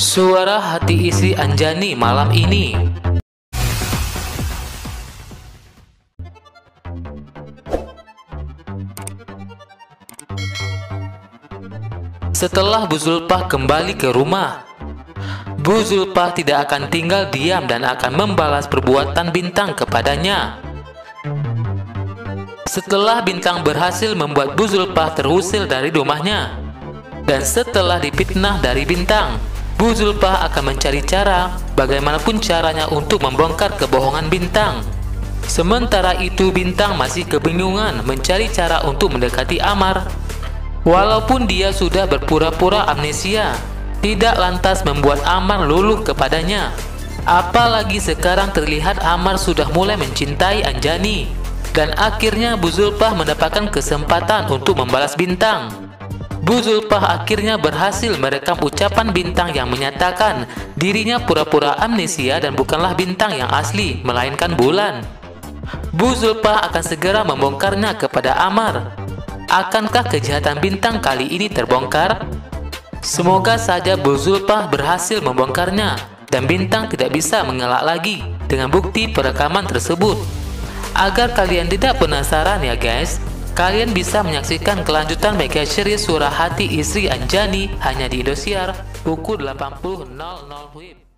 Suara hati istri Anjani malam ini. Setelah Bu Zulpah kembali ke rumah Bu Zulpah tidak akan tinggal diam dan akan membalas perbuatan Bintang kepadanya. Setelah Bintang berhasil membuat Bu Zulpah terusir dari rumahnya Dan setelah dipitnah dari Bintang Bu Zulpah akan mencari cara bagaimanapun caranya untuk membongkar kebohongan Bintang. Sementara itu Bintang masih kebingungan mencari cara untuk mendekati Amar. Walaupun dia sudah berpura-pura amnesia, tidak lantas membuat Amar luluh kepadanya. Apalagi sekarang terlihat Amar sudah mulai mencintai Anjani. Dan akhirnya Bu Zulpah mendapatkan kesempatan untuk membalas Bintang. Bu Zulpah akhirnya berhasil merekam ucapan bintang yang menyatakan dirinya pura-pura amnesia dan bukanlah bintang yang asli, melainkan bulan. Bu Zulpah akan segera membongkarnya kepada Amar. Akankah kejahatan bintang kali ini terbongkar? Semoga saja Bu Zulpah berhasil membongkarnya dan bintang tidak bisa mengelak lagi dengan bukti perekaman tersebut. Agar kalian tidak penasaran ya guys, Kalian bisa menyaksikan kelanjutan mega series Surah Hati Istri Anjani hanya di Indosiar pukul 80.00 WIB.